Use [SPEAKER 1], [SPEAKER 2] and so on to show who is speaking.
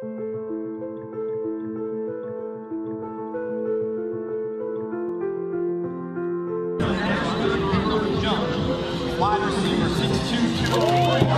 [SPEAKER 1] Wide receiver, 6'2", 203.